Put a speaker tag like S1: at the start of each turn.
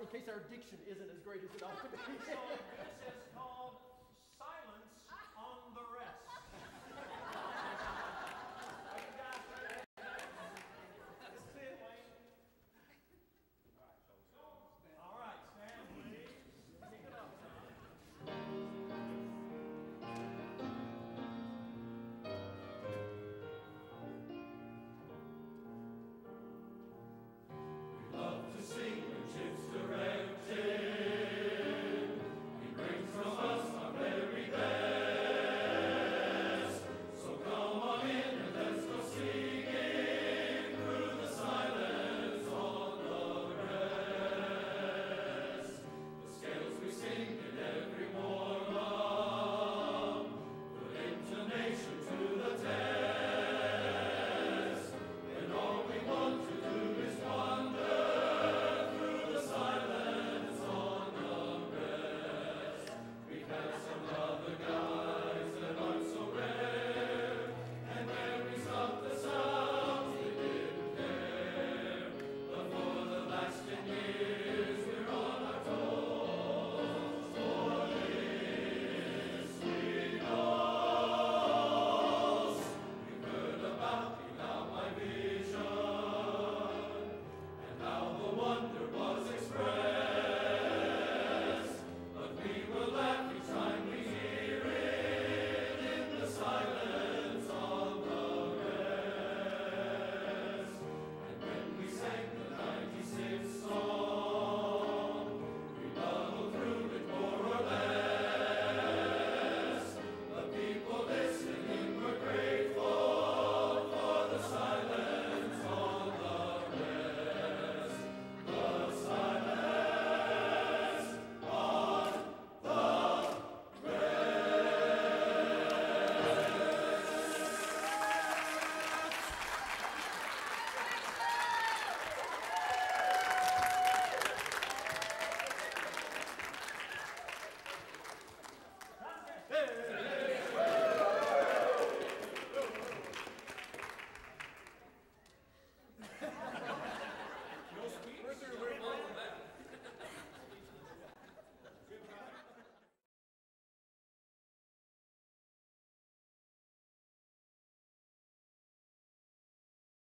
S1: in case our addiction isn't as great as it ought to be.